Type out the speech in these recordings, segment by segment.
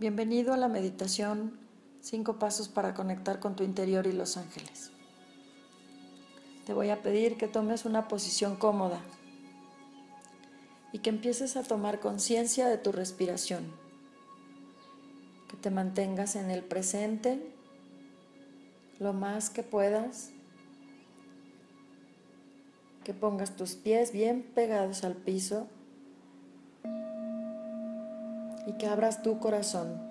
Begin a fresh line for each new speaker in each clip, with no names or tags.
Bienvenido a la meditación Cinco pasos para conectar con tu interior y los ángeles. Te voy a pedir que tomes una posición cómoda y que empieces a tomar conciencia de tu respiración. Que te mantengas en el presente lo más que puedas. Que pongas tus pies bien pegados al piso y que abras tu corazón.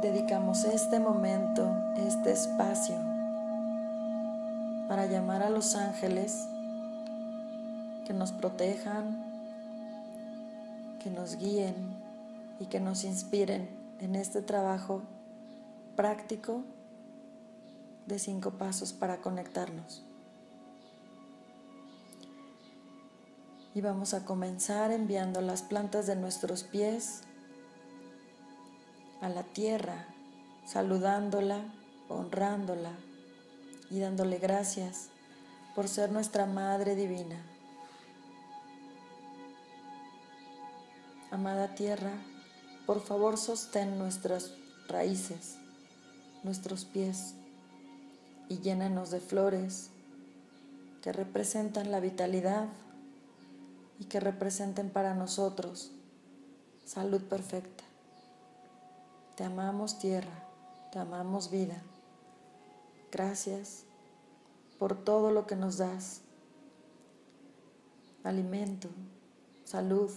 Dedicamos este momento, este espacio, para llamar a los ángeles que nos protejan, que nos guíen y que nos inspiren en este trabajo práctico de cinco pasos para conectarnos. Y vamos a comenzar enviando las plantas de nuestros pies a la tierra, saludándola, honrándola y dándole gracias por ser nuestra Madre Divina. Amada tierra, por favor sostén nuestras raíces, nuestros pies y llénanos de flores que representan la vitalidad y que representen para nosotros salud perfecta. Te amamos tierra, te amamos vida. Gracias por todo lo que nos das. Alimento, salud,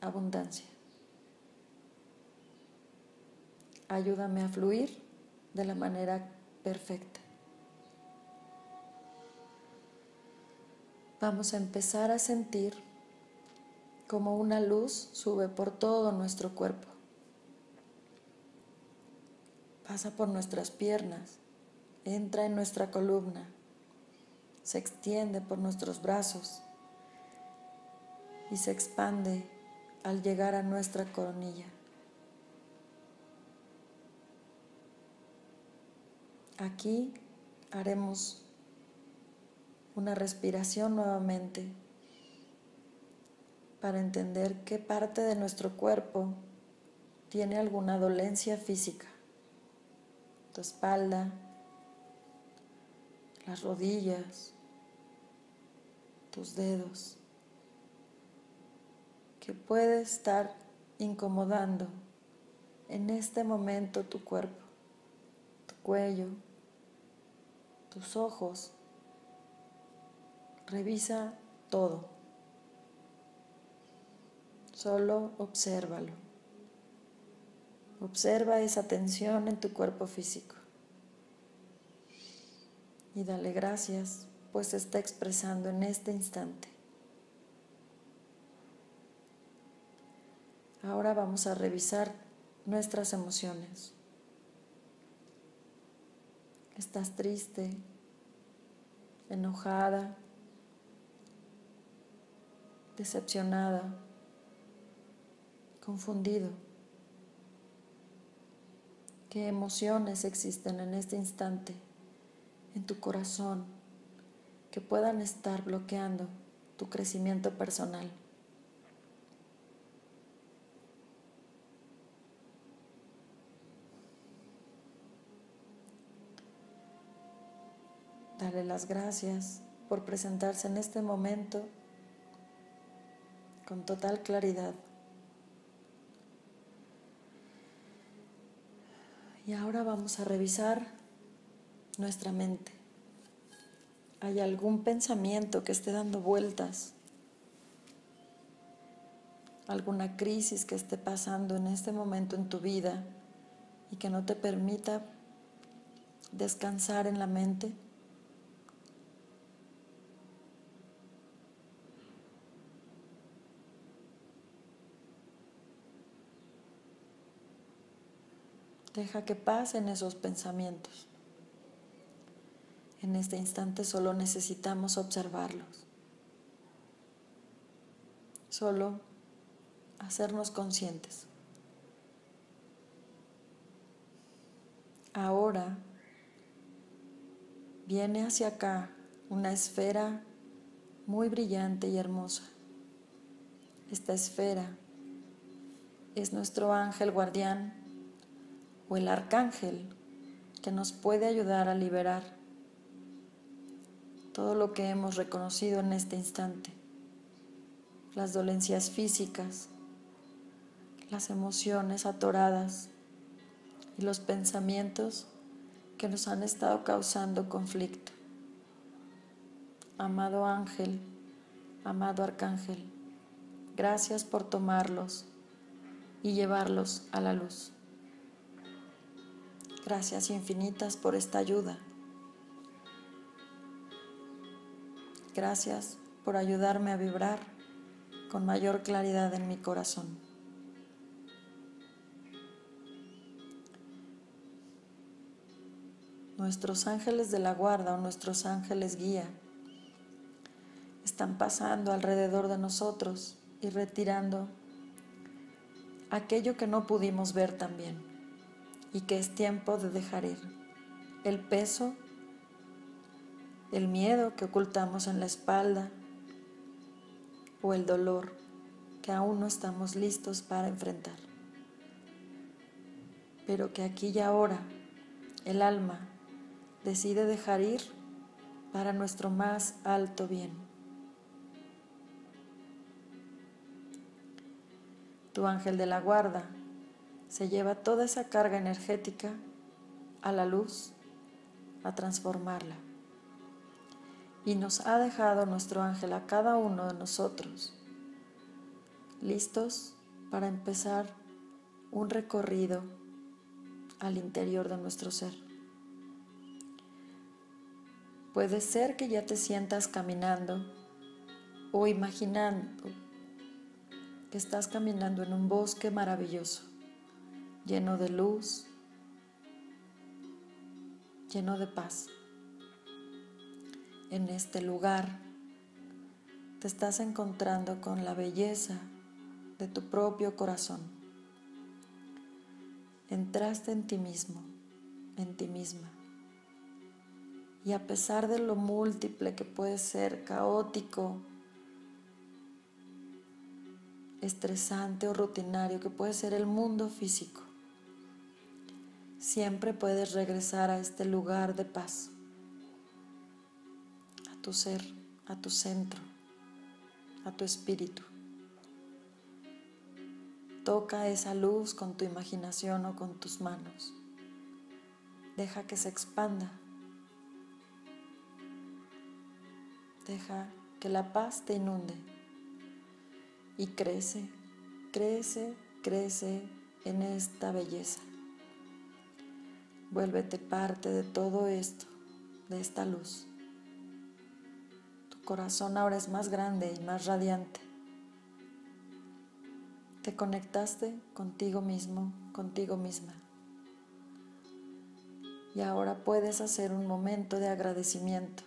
abundancia. Ayúdame a fluir de la manera perfecta. Vamos a empezar a sentir como una luz sube por todo nuestro cuerpo. Pasa por nuestras piernas, entra en nuestra columna, se extiende por nuestros brazos y se expande al llegar a nuestra coronilla. Aquí haremos una respiración nuevamente para entender qué parte de nuestro cuerpo tiene alguna dolencia física. Tu espalda, las rodillas, tus dedos, que puede estar incomodando en este momento tu cuerpo, tu cuello, tus ojos Revisa todo. Solo obsérvalo. Observa esa tensión en tu cuerpo físico. Y dale gracias, pues está expresando en este instante. Ahora vamos a revisar nuestras emociones. ¿Estás triste? ¿Enojada? Decepcionada, confundido. ¿Qué emociones existen en este instante en tu corazón que puedan estar bloqueando tu crecimiento personal? Dale las gracias por presentarse en este momento con total claridad. Y ahora vamos a revisar nuestra mente. ¿Hay algún pensamiento que esté dando vueltas? ¿Alguna crisis que esté pasando en este momento en tu vida y que no te permita descansar en la mente? Deja que pasen esos pensamientos. En este instante solo necesitamos observarlos. Solo hacernos conscientes. Ahora viene hacia acá una esfera muy brillante y hermosa esta esfera es nuestro ángel guardián o el arcángel que nos puede ayudar a liberar todo lo que hemos reconocido en este instante, las dolencias físicas, las emociones atoradas y los pensamientos que nos han estado causando conflicto. Amado ángel, amado arcángel, gracias por tomarlos y llevarlos a la luz. Gracias infinitas por esta ayuda. Gracias por ayudarme a vibrar con mayor claridad en mi corazón. Nuestros ángeles de la guarda o nuestros ángeles guía están pasando alrededor de nosotros y retirando aquello que no pudimos ver también y que es tiempo de dejar ir. El peso, el miedo que ocultamos en la espalda o el dolor que aún no estamos listos para enfrentar. Pero que aquí y ahora el alma decide dejar ir para nuestro más alto bien. Tu ángel de la guarda se lleva toda esa carga energética a la luz, a transformarla. Y nos ha dejado nuestro ángel a cada uno de nosotros, listos para empezar un recorrido al interior de nuestro ser. Puede ser que ya te sientas caminando o imaginando que estás caminando en un bosque maravilloso, lleno de luz, lleno de paz. En este lugar te estás encontrando con la belleza de tu propio corazón. Entraste en ti mismo, en ti misma. Y a pesar de lo múltiple que puede ser, caótico, estresante o rutinario que puede ser el mundo físico, siempre puedes regresar a este lugar de paz, a tu ser, a tu centro, a tu espíritu. Toca esa luz con tu imaginación o con tus manos. Deja que se expanda. Deja que la paz te inunde y crece, crece, crece en esta belleza. Vuélvete parte de todo esto, de esta luz. Tu corazón ahora es más grande y más radiante. Te conectaste contigo mismo, contigo misma. Y ahora puedes hacer un momento de agradecimiento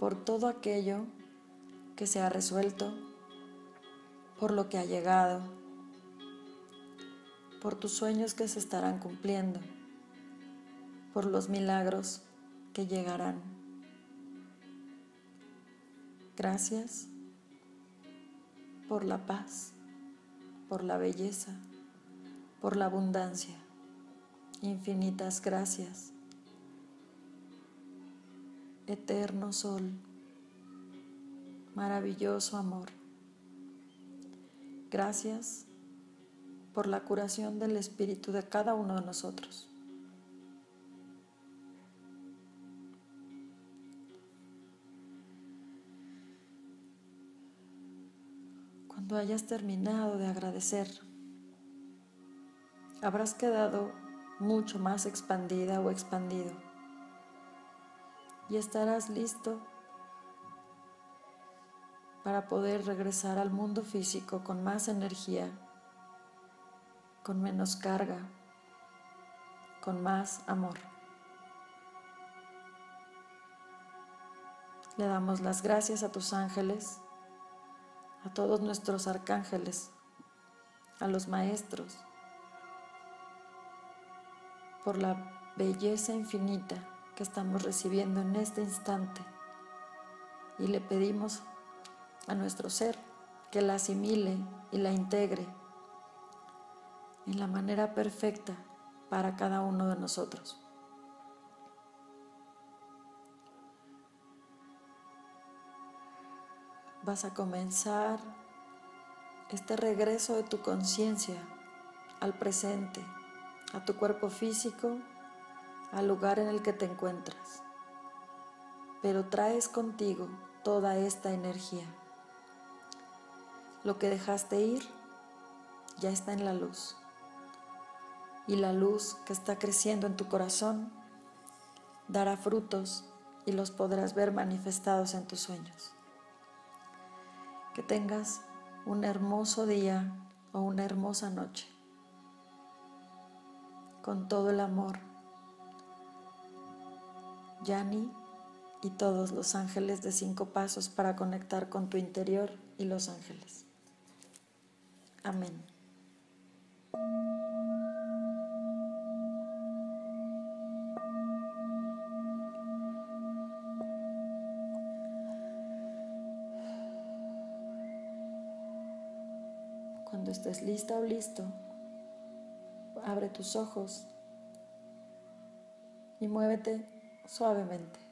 por todo aquello que se ha resuelto, por lo que ha llegado, por tus sueños que se estarán cumpliendo, por los milagros que llegarán. Gracias por la paz, por la belleza, por la abundancia. Infinitas gracias. Eterno Sol maravilloso amor. Gracias por la curación del espíritu de cada uno de nosotros. Cuando hayas terminado de agradecer, habrás quedado mucho más expandida o expandido y estarás listo para poder regresar al mundo físico con más energía, con menos carga, con más amor. Le damos las gracias a tus ángeles, a todos nuestros arcángeles, a los maestros, por la belleza infinita que estamos recibiendo en este instante. Y le pedimos a nuestro ser, que la asimile y la integre en la manera perfecta para cada uno de nosotros. Vas a comenzar este regreso de tu conciencia al presente, a tu cuerpo físico, al lugar en el que te encuentras. Pero traes contigo toda esta energía. Lo que dejaste ir ya está en la luz. Y la luz que está creciendo en tu corazón dará frutos y los podrás ver manifestados en tus sueños. Que tengas un hermoso día o una hermosa noche. Con todo el amor. Yani y todos los ángeles de cinco pasos para conectar con tu interior y los ángeles. Amén. Estés lista o listo, abre tus ojos y muévete suavemente.